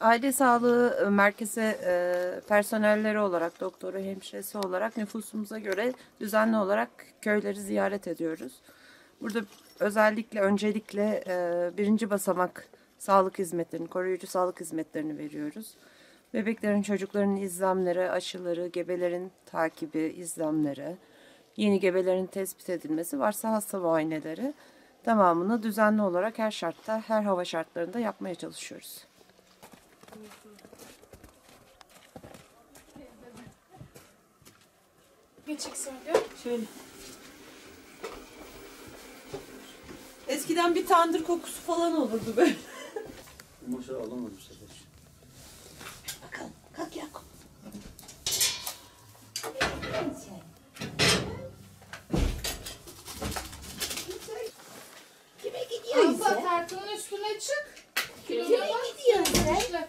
Aile sağlığı e, merkezi e, personelleri olarak, doktoru, hemşiresi olarak nüfusumuza göre düzenli olarak köyleri ziyaret ediyoruz. Burada özellikle öncelikle e, birinci basamak sağlık hizmetlerini, koruyucu sağlık hizmetlerini veriyoruz. Bebeklerin, çocukların izlemleri, aşıları, gebelerin takibi, izlemleri, yeni gebelerin tespit edilmesi, varsa hasta muayeneleri tamamını düzenli olarak her şartta, her hava şartlarında yapmaya çalışıyoruz. Ne çıksın diyor? Şöyle. Eskiden bir tandır kokusu falan olurdu böyle. Maşallah alamadım bu sefer. Bakalım. Kalk Yakup. Kime gidiyorsun Abla sen? tartının üstüne çık. Kime gidiyorsun sen?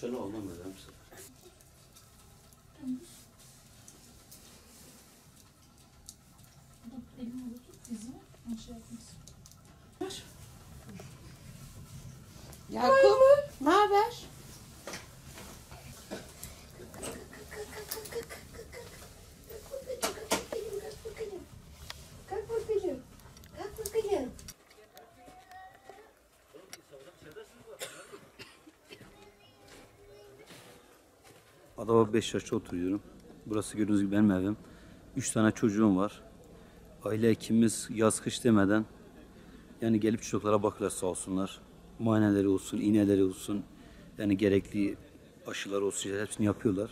İşte. Maşallah alamadım bu sefer. Yakup, ne haber? Kalk bakalım. Kalk bakalım. Adama 5 yaşta oturuyorum. Burası gördüğünüz gibi benim evim. 3 tane çocuğum var. Aile hekimimiz yaz kış demeden yani gelip çocuklara bakıyorlar sağ olsunlar. Muayeneleri olsun, iğneleri olsun. Yani gerekli aşılar olsun hepsini yapıyorlar.